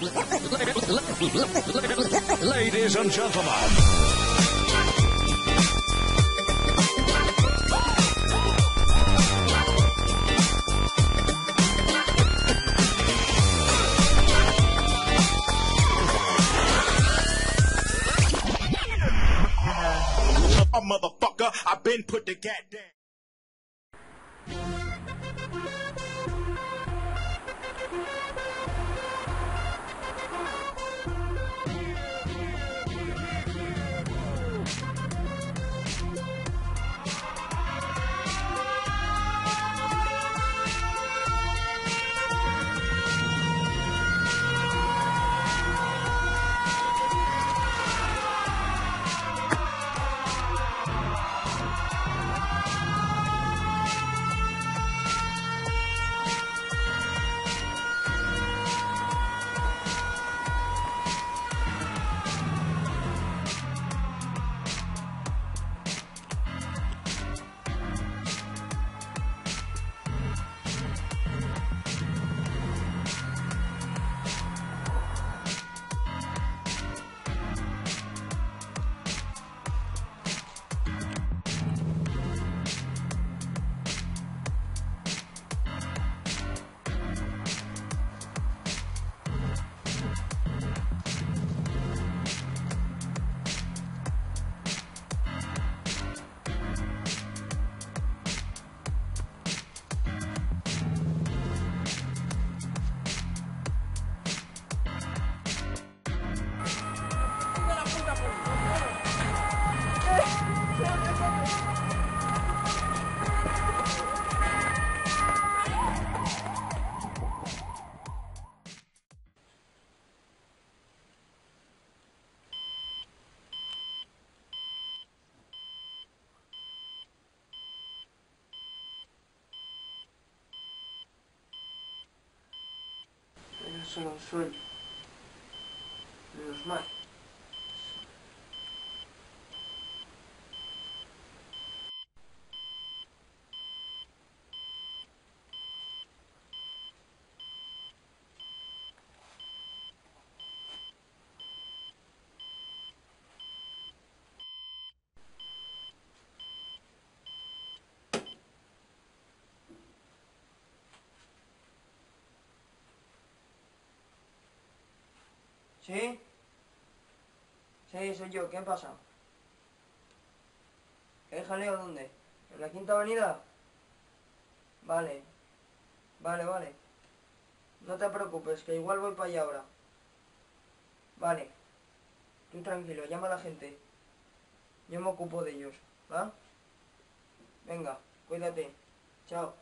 Ladies and gentlemen. A motherfucker, I've been put the gat so soon. This is. ¿Sí? Sí, soy yo. ¿Qué pasa? ¿Qué jaleo dónde? ¿En la quinta avenida? Vale. Vale, vale. No te preocupes, que igual voy para allá ahora. Vale. Tú tranquilo, llama a la gente. Yo me ocupo de ellos, ¿va? Venga, cuídate. Chao.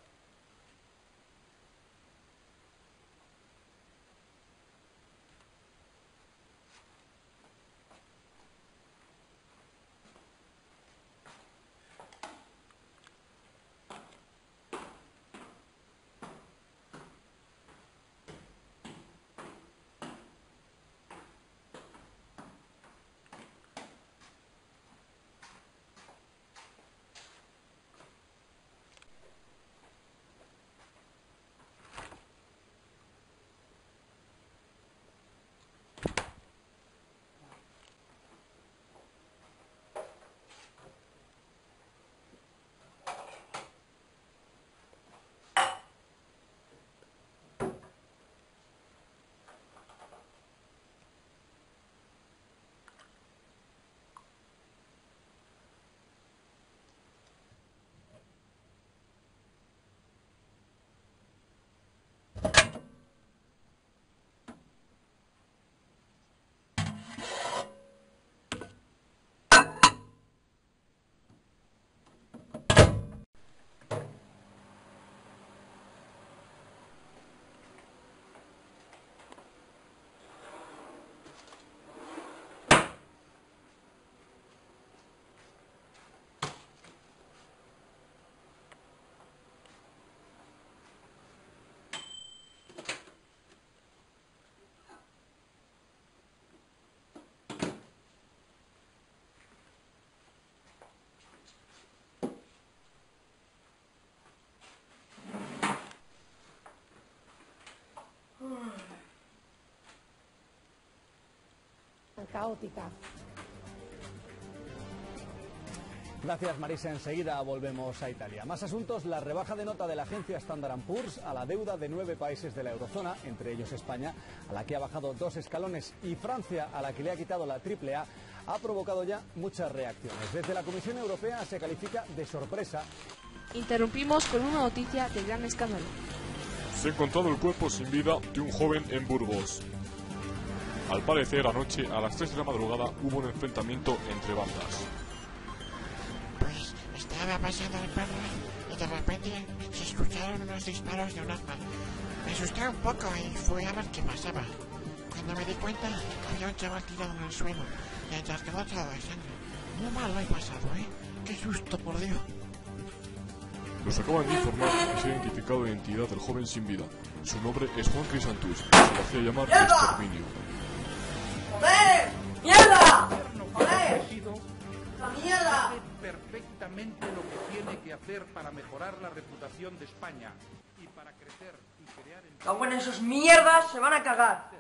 Caótica. Gracias Marisa, enseguida volvemos a Italia. Más asuntos, la rebaja de nota de la agencia Standard Poor's a la deuda de nueve países de la eurozona, entre ellos España, a la que ha bajado dos escalones, y Francia, a la que le ha quitado la triple A, ha provocado ya muchas reacciones. Desde la Comisión Europea se califica de sorpresa. Interrumpimos con una noticia de gran escándalo. Se ha encontrado el cuerpo sin vida de un joven en Burgos. Al parecer, anoche a las 3 de la madrugada hubo un enfrentamiento entre bandas. Pues estaba pasando el perro y de repente se escucharon unos disparos de un arma. Me asusté un poco y fui a ver qué pasaba. Cuando me di cuenta, había un chaval tirado en el suelo y atascado todo de sangre. Muy mal lo he pasado, ¿eh? Qué susto, por Dios. Nos acaban de informar que se ha identificado la identidad del joven sin vida. Su nombre es Juan Crisantus. Se le hacía llamar Exterminio. Hacer para mejorar la reputación de España y para crecer y crear Cago en esos mierdas, se van a cagar.